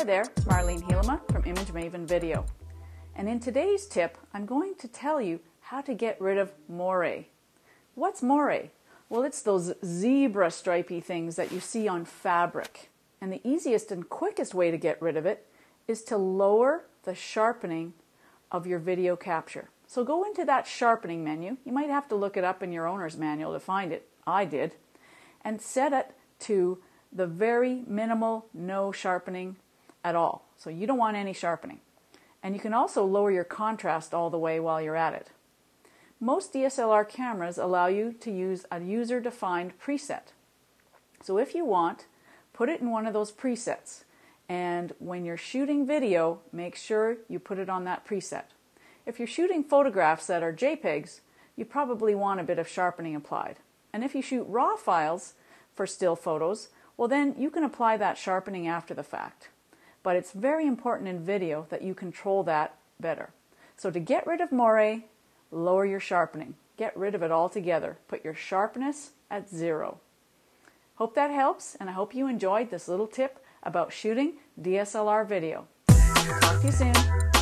Hi there, Marlene Hielema from ImageMaven Video. And in today's tip, I'm going to tell you how to get rid of moire. What's moire? Well, it's those zebra stripy things that you see on fabric. And the easiest and quickest way to get rid of it is to lower the sharpening of your video capture. So go into that sharpening menu. You might have to look it up in your owner's manual to find it. I did. And set it to the very minimal no sharpening at all. So you don't want any sharpening. And you can also lower your contrast all the way while you're at it. Most DSLR cameras allow you to use a user-defined preset. So if you want, put it in one of those presets. And when you're shooting video, make sure you put it on that preset. If you're shooting photographs that are JPEGs, you probably want a bit of sharpening applied. And if you shoot RAW files for still photos, well then you can apply that sharpening after the fact. But it's very important in video that you control that better. So to get rid of moire, lower your sharpening. Get rid of it altogether. Put your sharpness at zero. Hope that helps, and I hope you enjoyed this little tip about shooting DSLR video. Talk to you soon.